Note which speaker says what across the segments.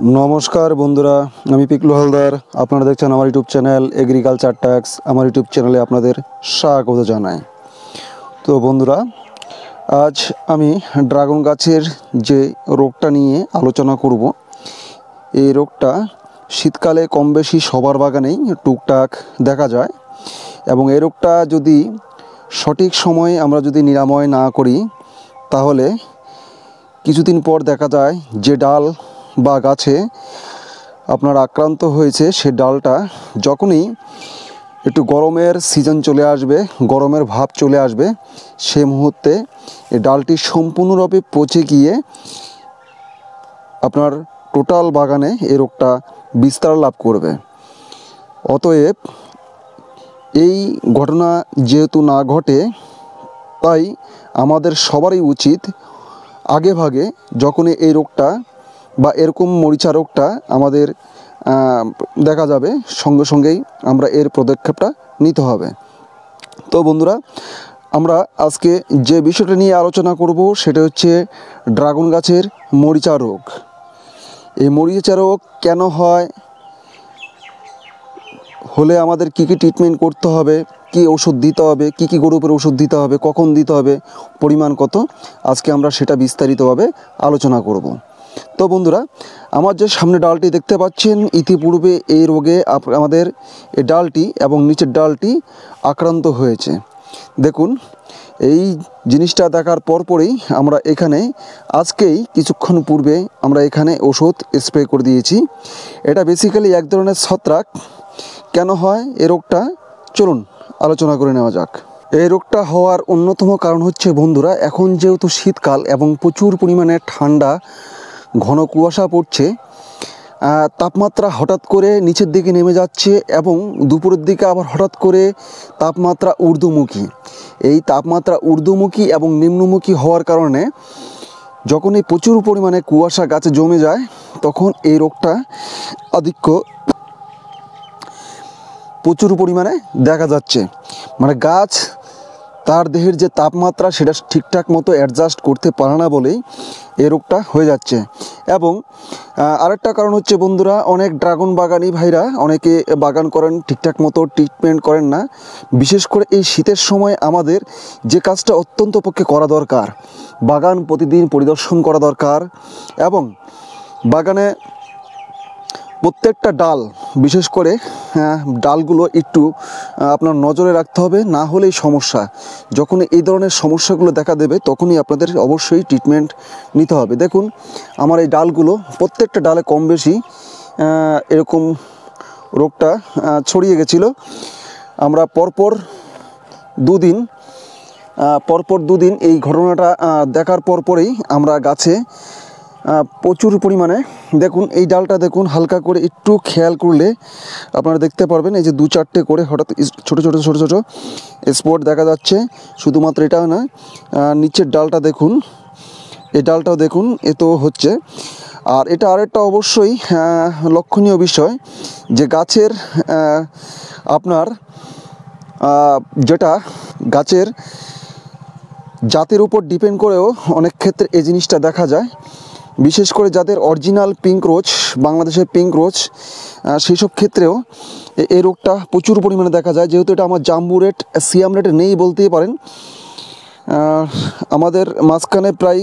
Speaker 1: নমস্কার বন্ধুরা, আমি পিকলু হালদার। আপনারা দেখছেন আমার ইউটিউব চ্যানেল এগ্রিকালচার ট্যাক্স আমার ইউটিউব চ্যানেলে আপনাদের স্বাগত জানাই। তো বন্ধুরা, আজ আমি ড্রাগন গাছের যে রোগটা নিয়ে আলোচনা করব, এই রোগটা শীতকালে কম বেশি সবার বাগানেই টুকটাক দেখা যায় এবং এই রোগটা যদি সঠিক সময়ে আমরা যদি নিরাময় না করি, তাহলে কিছুদিন পর দেখা যায় যে ডাল বা গাছে আপনার আক্রান্ত হয়েছে সে ডালটা, যখনই একটু গরমের সিজন চলে আসবে, গরমের ভাব চলে আসবে, সে মুহূর্তে এই ডালটি সম্পূর্ণরূপে পচে গিয়ে আপনার টোটাল বাগানে এই রোগটা বিস্তার লাভ করবে। অতএব এই ঘটনা যেহেতু না ঘটে, তাই আমাদের সবারই উচিত আগে ভাগে যখনই এই রোগটা বা এরকম মরিচা রোগটা আমাদের দেখা যাবে। সঙ্গে সঙ্গেই আমরা এর পদক্ষেপটা নিতে হবে। তো বন্ধুরা, আমরা আজকে যে বিষয়টা নিয়ে আলোচনা করব সেটা হচ্ছে ড্রাগন গাছের মরিচা রোগ এই মরিচা রোগ কেন হয়? হলে আমাদের কি কি ট্রিটমেন্ট করতে হবে? কি ওষুধ দিতে হবে? কি কি গ্রুপের ওষুধ দিতে হবে? কখন দিতে হবে? পরিমাণ কত? আজকে আমরা সেটা বিস্তারিতভাবে আলোচনা করব। তো বন্ধুরা, আমার যে সামনে ডালটি দেখতে পাচ্ছেন, ইতিপূর্বে এই রোগে আমাদের এই ডালটি এবং নিচের ডালটি আক্রান্ত হয়েছে। দেখুন, এই জিনিসটা দেখার পরপরই আমরা এখানে, আজকেই কিছুক্ষণ পূর্বে আমরা এখানে ওষুধ স্প্রে করে দিয়েছি। এটা বেসিক্যালি এক ধরনের ছত্রাক। কেন হয় এই রোগটা? চলুন, আলোচনা করে নেওয়া যাক। এই রোগটা হওয়ার অন্যতম কারণ হচ্ছে, বন্ধুরা, এখন যেহেতু শীতকাল এবং প্রচুর পরিমাণে ঠান্ডা ঘন কুয়াশা পড়ছে। তাপমাত্রা হঠাৎ করে নিচের দিকে নেমে যাচ্ছে এবং দুপুরের দিকে আবার হঠাৎ করে তাপমাত্রা ঊর্ধ্বমুখী। এই তাপমাত্রা ঊর্ধ্বমুখী এবং নিম্নমুখী হওয়ার কারণে যখন এই প্রচুর পরিমাণে কুয়াশা গাছে জমে যায়, তখন এই রোগটা আধিক্য প্রচুর পরিমাণে দেখা যাচ্ছে। মানে গাছ তার দেহের যে তাপমাত্রা সেটা ঠিকঠাক মতো অ্যাডজাস্ট করতে পারে না বলেই এই রোগটা হয়ে যাচ্ছে। এবং আরেকটা কারণ হচ্ছে বন্ধুরা, অনেক ড্রাগন বাগানি ভাইরা অনেকে বাগান করেন, ঠিকঠাক মতো ট্রিটমেন্ট করেন না। বিশেষ করে এই শীতের সময় আমাদের যে কাজটা অত্যন্ত পক্ষে করা দরকার। বাগান প্রতিদিন পরিদর্শন করা দরকার এবং বাগানে প্রত্যেকটা ডাল বিশেষ করে আহ, ডালগুলো একটু আপনার নজরে রাখতে হবে না হলেই সমস্যা। যখন এই ধরনের সমস্যাগুলো দেখা দেবে তখনই আপনাদের অবশ্যই ট্রিটমেন্ট নিতে হবে। দেখুন আমার এই ডালগুলো প্রত্যেকটা ডালে কম বেশি এরকম রোগটা ছড়িয়ে গেছিল। আমরা পরপর দুদিন পরপর দুদিন এই ঘটনাটা দেখার পরপরেই আমরা গাছে প্রচুর পরিমাণে। দেখুন, এই ডালটা দেখুন, হালকা করে একটু খেয়াল করলে আপনারা দেখতে পারবেন, এই যে দু চারটে করে হঠাৎ ছোট ছোট ছোট ছোট স্পট দেখা যাচ্ছে। শুধুমাত্র এটাও না নিচের ডালটা দেখুন, এই ডালটাও দেখুন, এ তো হচ্ছে। আর এটা আরেকটা অবশ্যই লক্ষণীয় বিষয় যে গাছের আপনার যেটা গাছের জাতের উপর ডিপেন্ড করেও অনেক ক্ষেত্রে এই জিনিসটা দেখা যায়। বিশেষ করে যাদের অরিজিনাল পিঙ্ক রোজ বাংলাদেশের পিঙ্ক রোজ সেই সব ক্ষেত্রেও এই রোগটা প্রচুর পরিমাণে দেখা যায়। যেহেতু এটা আমার জাম্বু রেট, সিয়াম রেট নেই বলতেই পারেন। আমাদের মাঝখানে প্রায়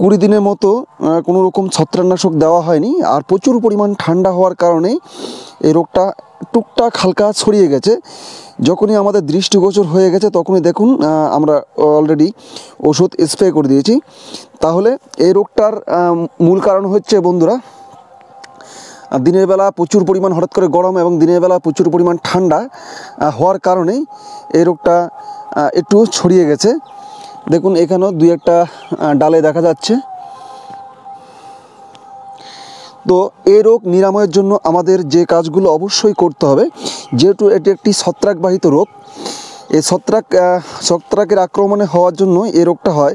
Speaker 1: কুড়ি দিনের মতো কোনো রকম ছত্রাকনাশক দেওয়া হয়নি। আর প্রচুর পরিমাণ ঠান্ডা হওয়ার কারণে এই রোগটা টুকটাক হালকা ছড়িয়ে গেছে। যখনই আমাদের দৃষ্টিগোচর হয়ে গেছে, তখনই দেখুন আমরা অলরেডি ওষুধ স্প্রে করে দিয়েছি। তাহলে এই রোগটার মূল কারণ হচ্ছে, বন্ধুরা দিনের বেলা প্রচুর পরিমাণ হঠাৎ করে গরম এবং দিনের বেলা প্রচুর পরিমাণ ঠান্ডা হওয়ার কারণেই এই রোগটা একটু ছড়িয়ে গেছে। দেখুন, এখানেও দুই একটা ডালে দেখা যাচ্ছে। তো এই রোগ নিরাময়ের জন্য আমাদের যে কাজগুলো অবশ্যই করতে হবে। যেহেতু এটি একটি ছত্রাকবাহিত রোগ, এই ছত্রাক ছত্রাকের আক্রমণে হওয়ার জন্য এই রোগটা হয়,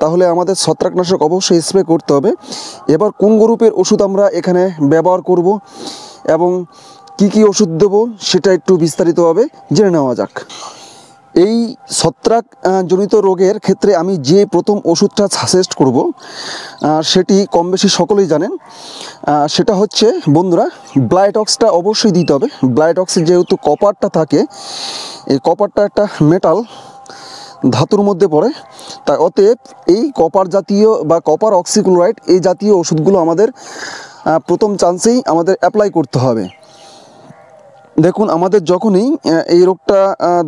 Speaker 1: তাহলে আমাদের ছত্রাকনাশক অবশ্যই স্প্রে করতে হবে। এবার কোন গ্রুপের ওষুধ আমরা এখানে ব্যবহার করব এবং কি কি ওষুধ দেবো সেটা একটু বিস্তারিতভাবে জেনে নেওয়া যাক। এই ছত্রাক জনিত রোগের ক্ষেত্রে আমি যে প্রথম ওষুধটা সাজেস্ট করব সেটি কম বেশি সকলেই জানেন। সেটা হচ্ছে, বন্ধুরা ব্লাইটক্সটা অবশ্যই দিতে হবে। ব্লাইটক্সে যেহেতু কপারটা থাকে, এই কপারটা একটা মেটাল ধাতুর মধ্যে পড়ে। তাই অতএব এই কপার জাতীয় বা কপার অক্সিক্লোরাইড এই জাতীয় ওষুধগুলো আমাদের প্রথম চান্সেই আমাদের অ্যাপ্লাই করতে হবে। দেখুন, আমাদের যখনই এই রোগটা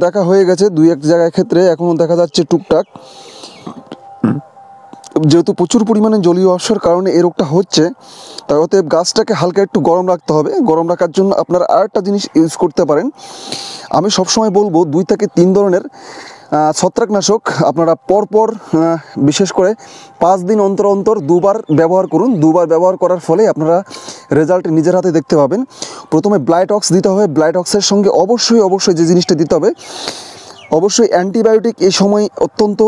Speaker 1: দেখা হয়ে গেছে দুই এক জায়গায় ক্ষেত্রে, এখনও দেখা যাচ্ছে টুকটাক। যেহেতু প্রচুর পরিমাণে জলীয় অবসর কারণে এই রোগটা হচ্ছে, তাই অতএব গাছটাকে হালকা একটু গরম রাখতে হবে। গরম রাখার জন্য আপনারা আরেকটা জিনিস ইউজ করতে পারেন। আমি সবসময় বলব, দুই থেকে তিন ধরনের ছত্রাকনাশক আপনারা পরপর বিশেষ করে পাঁচ দিন অন্তর অন্তর দুবার ব্যবহার করুন। দুবার ব্যবহার করার ফলে আপনারা রেজাল্ট নিজের হাতে দেখতে পাবেন। প্রথমে ব্লাইটক্স দিতে হবে। ব্লাইটক্সের সঙ্গে অবশ্যই অবশ্যই যে জিনিসটা দিতে হবে, অবশ্যই অ্যান্টিবায়োটিক এই সময় অত্যন্ত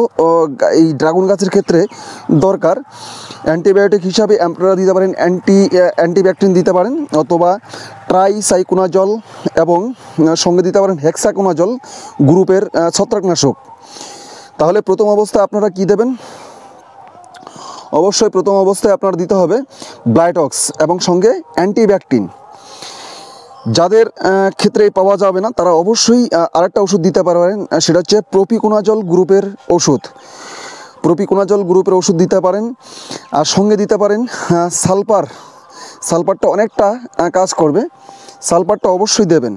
Speaker 1: এই ড্রাগন গাছের ক্ষেত্রে দরকার। অ্যান্টিবায়োটিক হিসাবে আপনারা দিতে পারেন, অ্যান্টি অ্যান্টিব্যাকটিন দিতে পারেন, অথবা ট্রাইসাইকোনাজল এবং সঙ্গে দিতে পারেন হেক্সাকোনাজল গ্রুপের ছত্রাকনাশক। তাহলে প্রথম অবস্থায় আপনারা কি দেবেন? অবশ্যই প্রথম অবস্থায় আপনার দিতে হবে ব্লাইটক্স এবং সঙ্গে অ্যান্টিব্যাকটিন যাদের ক্ষেত্রে পাওয়া যাবে না, তারা অবশ্যই আরেকটা ওষুধ দিতে পারবেন সেটা হচ্ছে প্রপিকোনাজল গ্রুপের ওষুধ। প্রপিকোনাজল গ্রুপের ওষুধ দিতে পারেন, আর সঙ্গে দিতে পারেন সালপার। সালপারটা অনেকটা কাজ করবে। সালপারটা অবশ্যই দেবেন।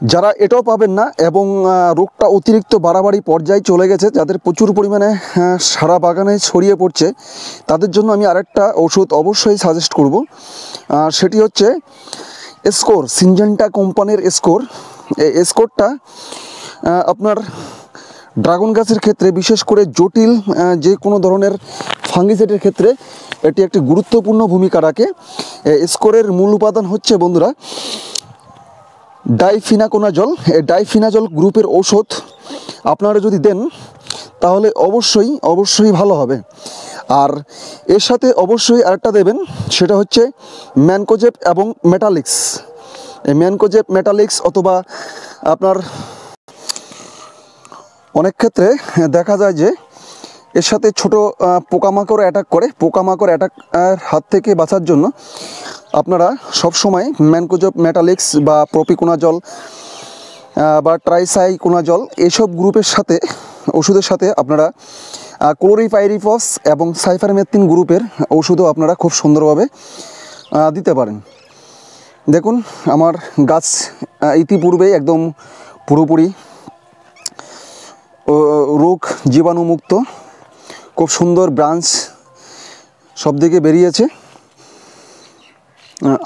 Speaker 1: যারা এটাও পাবেন না এবং রোগটা অতিরিক্ত বাড়াবাড়ি পর্যায়ে চলে গেছে যাদের প্রচুর পরিমাণে আহ, সারা বাগানে ছড়িয়ে পড়ছে তাদের জন্য আমি আরেকটা ওষুধ অবশ্যই সাজেস্ট করব। সেটি হচ্ছে স্কোর সিনজেন্টা কোম্পানির স্কোর এই স্কোরটা আপনার ড্রাগন গাছের ক্ষেত্রে বিশেষ করে জটিল যে কোনো ধরনের ফাঙ্গিসাইডের ক্ষেত্রে এটি একটি গুরুত্বপূর্ণ ভূমিকা রাখে। স্কোরের মূল উপাদান হচ্ছে বন্ধুরা ডাইফিনাকোনাজল, এই ডাইফিনাজল গ্রুপের ঔষধ আপনারা যদি দেন, তাহলে অবশ্যই অবশ্যই ভালো হবে। আর এর সাথে অবশ্যই আরেকটা দেবেন, সেটা হচ্ছে ম্যানকোজেপ এবং মেটালিক্স। এই ম্যানকোজেপ মেটালিক্স অথবা আপনার অনেক ক্ষেত্রে দেখা যায় যে এর সাথে ছোট পোকামাকড় অ্যাটাক করে। পোকামাকড় অ্যাটাক হাত থেকে বাঁচার জন্য আপনারা সবসময় ম্যানকোজব মেটালিক্স বা প্রপিকোনাজল জল বা ট্রাইসাইকোনা জল এসব গ্রুপের সাথে ওষুধের সাথে আপনারা ক্লোরিপাইরিফস এবং সাইফারমেথিন গ্রুপের ওষুধও আপনারা খুব সুন্দরভাবে দিতে পারেন। দেখুন আমার গাছ আহ, ইতিপূর্বেই একদম পুরোপুরি রোগ জীবাণুমুক্ত। খুব সুন্দর ব্রাঞ্চ সব দিকে বেরিয়েছে।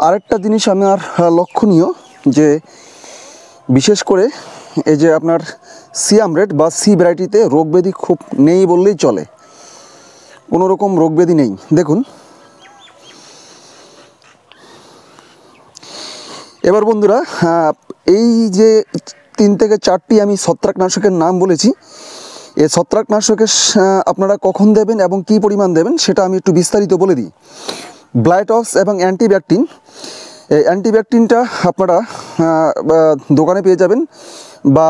Speaker 1: আরেকটা জিনিস আমার লক্ষণীয় যে বিশেষ করে এই যে আপনার সি রেড বা সি ভ্যারাইটিতে রোগ ব্যাধি খুব নেই বললেই চলে। কোনো রকম রোগ ব্যাধি নেই। দেখুন। এবার বন্ধুরা এই যে তিন থেকে চারটি আমি ছত্রাকনাশকের নাম বলেছি এই ছত্রাকনাশকের আপনারা কখন দেবেন এবং কী পরিমাণ দেবেন সেটা আমি একটু বিস্তারিত বলে দিই। ব্লাইটক্স এবং অ্যান্টিব্যাকটিন এই অ্যান্টিব্যাকটিনটা আপনারা দোকানে পেয়ে যাবেন বা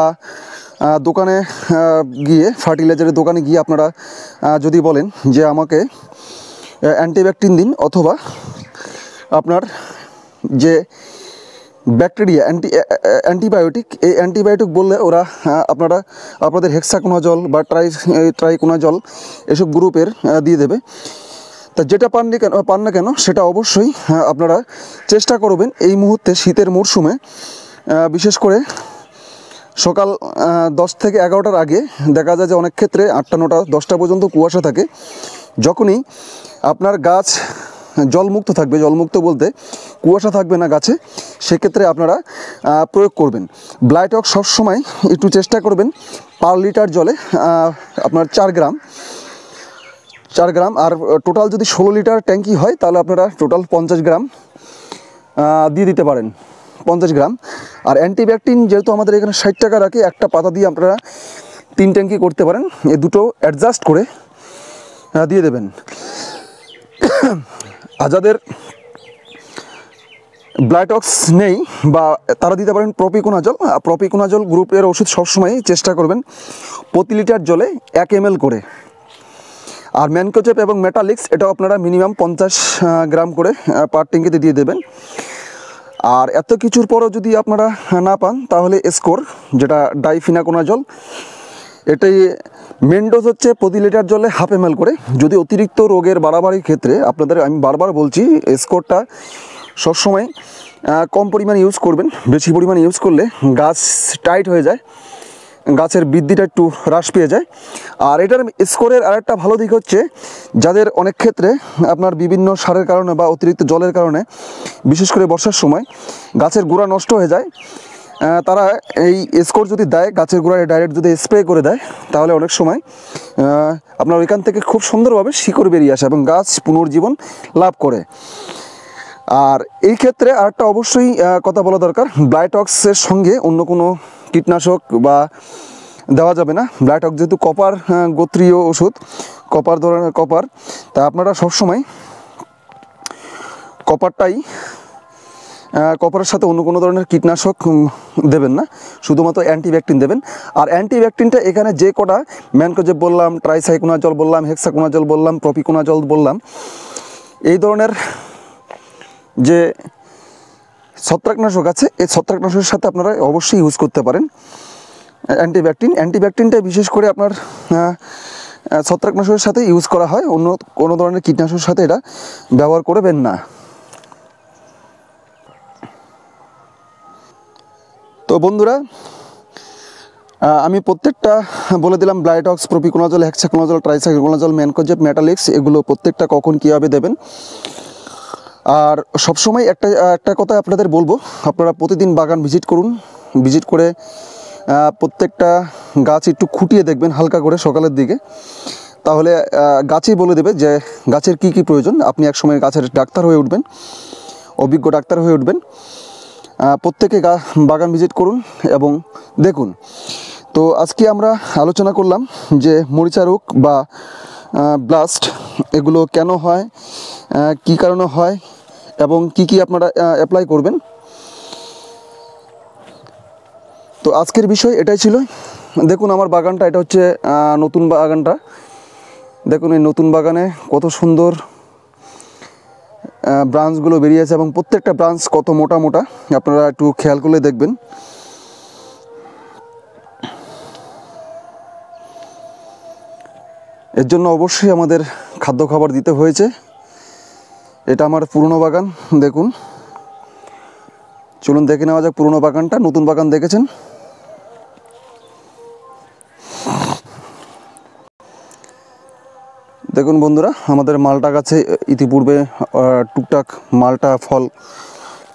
Speaker 1: দোকানে গিয়ে, ফার্টিলাইজারের দোকানে গিয়ে আপনারা যদি বলেন যে আমাকে অ্যান্টিব্যাকটিন দিন অথবা আপনার যে ব্যাকটেরিয়া অ্যান্টি অ্যান্টিবায়োটিক এই অ্যান্টিবায়োটিক বললে ওরা আপনারা, আপনাদের হেক্সাকোনা জল বা ট্রাই ট্রাইকোনা জল এসব গ্রুপের দিয়ে দেবে। তা যেটা পাননি কেন, পান না কেন, সেটা অবশ্যই আপনারা চেষ্টা করবেন এই মুহূর্তে শীতের মরশুমে বিশেষ করে সকাল দশ থেকে এগারোটার আগে, দেখা যায় যে অনেক ক্ষেত্রে আটটা, নটা, দশটা পর্যন্ত কুয়াশা থাকে। যখনই আপনার গাছ জলমুক্ত থাকবে, জলমুক্ত বলতে কুয়াশা থাকবে না গাছে, সেক্ষেত্রে আপনারা প্রয়োগ করবেন। ব্লাইটক সবসময় একটু চেষ্টা করবেন পার লিটার জলে আপনার চার গ্রাম চার গ্রাম, আর টোটাল যদি ষোলো লিটার ট্যাঙ্কি হয়, তাহলে আপনারা টোটাল পঞ্চাশ গ্রাম দিয়ে দিতে পারেন, পঞ্চাশ গ্রাম। আর অ্যান্টিব্যাকটিন যেহেতু আমাদের এখানে ষাট টাকা রাখে, একটা পাতা দিয়ে আপনারা তিন ট্যাঙ্কি করতে পারেন, এ দুটো অ্যাডজাস্ট করে দিয়ে দেবেন। আর যাদের ব্লাইটক্স নেই বা তারা দিতে পারেন প্রপিকোনাজল। প্রপিকোনাজল গ্রুপের ওষুধ সবসময়ই চেষ্টা করবেন প্রতি লিটার জলে এক এম করে। আর ম্যানকোচেপ এবং মেটালিক্স, এটাও আপনারা মিনিমাম পঞ্চাশ গ্রাম করে পার ট্যাঙ্কিতে দিয়ে দেবেন। আর এত কিছুর পরও যদি আপনারা না পান, তাহলে স্কোর, যেটা ডাইফিনাকোনাজল এটাই মেন ডোজ হচ্ছে প্রতি লিটার জলে হাফ এম করে। যদি অতিরিক্ত রোগের বাড়াবাড়ির ক্ষেত্রে আপনাদের, আমি বারবার বলছি স্কোরটা সবসময় কম পরিমাণে ইউজ করবেন। বেশি পরিমাণে ইউজ করলে গাছ টাইট হয়ে যায়, গাছের বৃদ্ধিটা একটু হ্রাস পেয়ে যায়। আর এটার স্কোরের আরেকটা ভালো দিক হচ্ছে, যাদের অনেক ক্ষেত্রে আপনার বিভিন্ন সারের কারণে বা অতিরিক্ত জলের কারণে, বিশেষ করে বর্ষার সময়, গাছের গোড়া নষ্ট হয়ে যায়। তারা এই স্কোর যদি দেয়, গাছের গোড়ায় ডাইরেক্ট যদি স্প্রে করে দেয়, তাহলে অনেক সময় আপনার ওইখান থেকে খুব সুন্দরভাবে শিকড় বেরিয়ে আসে এবং গাছ পুনর্জীবন লাভ করে। আর এই ক্ষেত্রে আরেকটা অবশ্যই কথা বলা দরকার ব্লাইটক্সের সঙ্গে অন্য কোনো কীটনাশক বা দেওয়া যাবে না। ব্লাইটক্স যেহেতু কপার গোত্রীয় ওষুধ কপার ধরনের কপার তা আপনারা সবসময় কপারটাই কপারের সাথে অন্য কোনো ধরনের কীটনাশক দেবেন না। শুধুমাত্র অ্যান্টিব্যাকটিন দেবেন। আর অ্যান্টিব্যাকটিনটা এখানে যে কটা ম্যানকোজেব বললাম ট্রাইসাইকোনা জল বললাম হেক্সাকোনা জল বললাম প্রপিকোনা জল বললাম, এই ধরনের যে ছত্রাকনাশক আছে, এই ছত্রাকনাশকের সাথে আপনারা অবশ্যই ইউজ করতে পারেন। অ্যান্টিব্যাকটিন, অ্যান্টিব্যাকটিনটা বিশেষ করে আপনার ছত্রাকনাশকের সাথে ইউজ করা হয়। অন্য কোনো ধরনের কীটনাশকের সাথে এটা ব্যবহার করবেন না। তো বন্ধুরা আমি প্রত্যেকটা বলে দিলাম Blitox propiconazole hexaconazole tricyclazole mancozeb metalaxyl এগুলো প্রত্যেকটা কখন কীভাবে দেবেন? আর সবসময় একটা একটা কথা আপনাদের বলব, আপনারা প্রতিদিন বাগান ভিজিট করুন, ভিজিট করে প্রত্যেকটা গাছ একটু খুঁটিয়ে দেখবেন হালকা করে সকালের দিকে। তাহলে গাছই বলে দেবে যে গাছের কি কি প্রয়োজন। আপনি একসময় গাছের ডাক্তার হয়ে উঠবেন, অভিজ্ঞ ডাক্তার হয়ে উঠবেন। প্রত্যেকে বাগান ভিজিট করুন এবং দেখুন। তো আজকে আমরা আলোচনা করলাম যে মরিচা রোগ বা ব্লাস্ট এগুলো কেন হয় কি কারণে হয় এবং কি কি আপনারা অ্যাপ্লাই করবেন। তো আজকের বিষয় এটাই ছিল। দেখুন আমার বাগানটা, এটা হচ্ছে নতুন বাগানটা। দেখুন এই নতুন বাগানে কত সুন্দর ব্রাঞ্চগুলো বেরিয়েছে এবং প্রত্যেকটা ব্রাঞ্চ কত মোটা মোটা, আপনারা একটু খেয়াল করলে দেখবেন। এর জন্য অবশ্যই আমাদের খাদ্য খাবার দিতে হয়েছে। এটা আমার পুরনো বাগান, দেখুন। চলুন দেখে নেওয়া যাক পুরনো বাগানটা, নতুন বাগান দেখেছেন। বন্ধুরা, আমাদের মালটা গাছে ইতিপূর্বে টুকটাক মালটা, ফল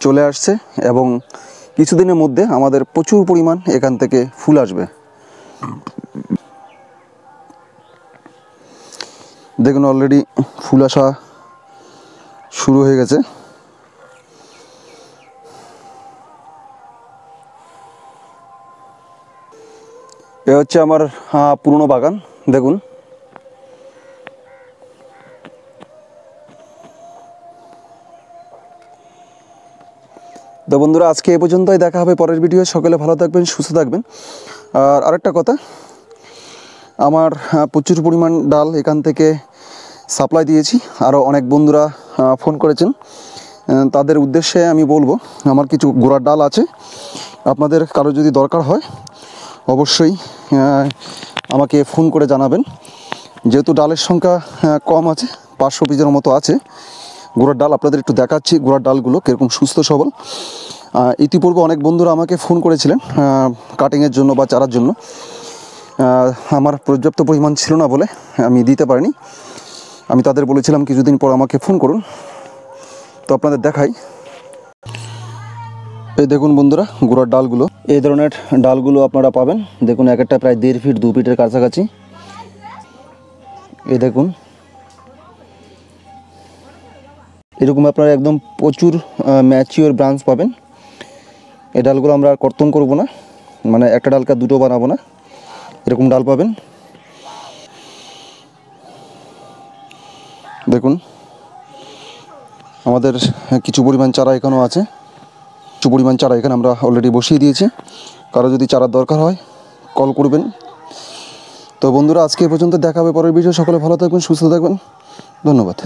Speaker 1: চলে আসছে এবং কিছুদিনের মধ্যে আমাদের প্রচুর পরিমাণ এখান থেকে ফুল আসবে। দেখুন অলরেডি ফুল আসা শুরু হয়ে গেছে। এ হচ্ছে আমার পুরনো বাগান, দেখুন। তো বন্ধুরা, আজকে এ পর্যন্তই। দেখা হবে পরের ভিডিও সকলে ভালো থাকবেন, সুস্থ থাকবেন। আর আরেকটা কথা, আমার প্রচুর পরিমাণ ডাল এখান থেকে সাপ্লাই দিয়েছি। আরও অনেক বন্ধুরা ফোন করেছেন। তাদের উদ্দেশ্যে আমি বলব, আমার কিছু গোড়ার ডাল আছে। আপনাদের কারও যদি দরকার হয়, অবশ্যই আমাকে ফোন করে জানাবেন। যেহেতু ডালের সংখ্যা কম আছে, পাঁচশো পিসের মতো আছে। গোড়ার ডাল আপনাদের একটু দেখাচ্ছি, গোড়ার ডালগুলো কীরকম সুস্থ সবল। ইতিপূর্বে অনেক বন্ধুরা আমাকে ফোন করেছিলেন কাটিংয়ের জন্য বা চারার জন্য। আমার পর্যাপ্ত পরিমাণ ছিল না বলে আমি দিতে পারিনি। আমি তাদের বলেছিলাম কিছুদিন পর আমাকে ফোন করুন। তো আপনাদের দেখাই। এই দেখুন বন্ধুরা, গোড়ার ডালগুলো। এই ধরনের ডালগুলো আপনারা পাবেন। দেখুন, এক একটা প্রায় দেড় ফিট দু ফিটের কাছাকাছি। এই দেখুন এরকম আপনারা একদম প্রচুর ম্যাচিওর ব্রাঞ্চ পাবেন। এই ডালগুলো আমরা আর কর্তন করব না। মানে একটা ডালকে দুটো বানাবো না। এরকম ডাল পাবেন। দেখুন। আমাদের কিছু পরিমাণ চারা এখানেও আছে। কিছু পরিমাণ চারা এখানে আমরা অলরেডি বসিয়ে দিয়েছি। কারও যদি চারার দরকার হয় কল করবেন। তো বন্ধুরা, আজকে এ পর্যন্ত দেখা হবে পরের ভিডিও সকলে ভালো থাকবেন, সুস্থ থাকবেন। ধন্যবাদ।